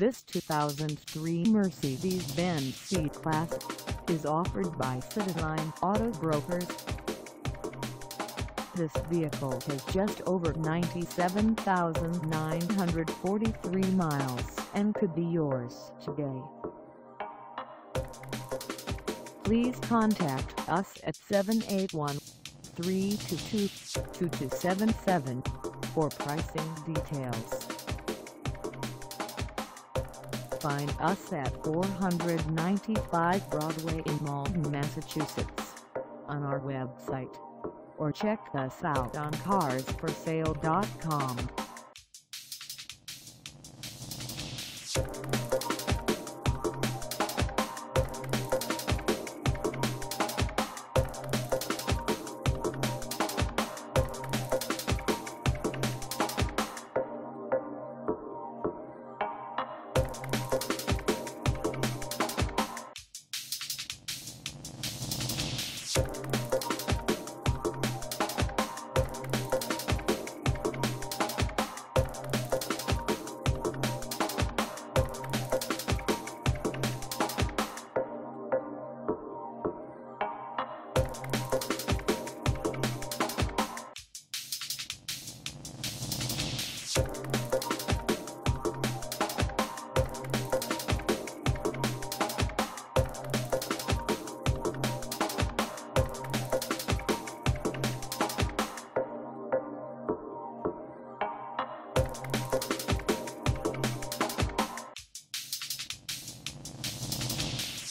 This 2003 Mercedes-Benz C-Class is offered by Cityline Auto Brokers. This vehicle has just over 97,943 miles and could be yours today. Please contact us at 781-322-2277 for pricing details. Find us at 495 Broadway in Malden, Massachusetts on our website or check us out on carsforsale.com.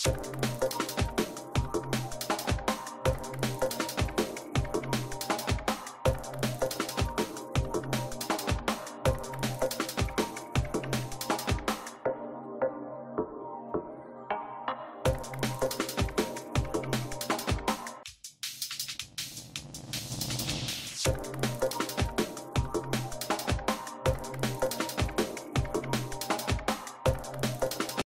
Thank